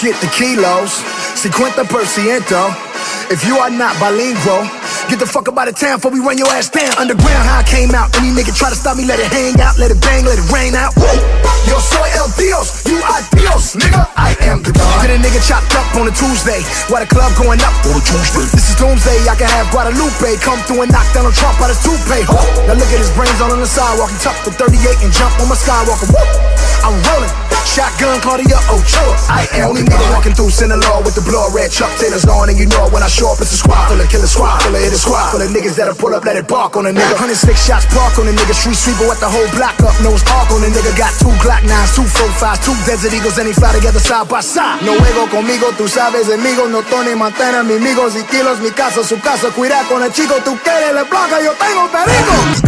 get the kilos. 50%. If you are not bilingual, get the fuck up out of town before we run your ass down. Underground, how I came out. Any nigga try to stop me, let it hang out, let it bang, let it rain out. Yo soy el Dios, you are Dios, nigga. I am the God. Get a nigga chopped up on a Tuesday, while the club going up on a Tuesday. This is Doomsday, I can have Guadalupe come through and knock Donald Trump out his toupee. Now look at his brains all on the sidewalk. He tucked the 38 and jump on my Skywalker. Woo! I'm Shotgun Claudia Ochoa. I am only nigga walking through Sinaloa with the blood red Chuck Taylor's on, and you know when I show up, it's a squad full of killer squad full of hit a squad full of niggas that'll pull up, let it bark on a nigga. 106 shots park on a nigga, street sweeper with the whole block up, nose arc on a nigga. Got two Glock 9s, two 45s, two Desert Eagles, and he fly together side by side. No juego conmigo, tú sabes, amigos, no Tony Montana, mi amigos y kilos, mi casa, su casa, cuida con el chico, tú quieres le placa, yo tengo perico.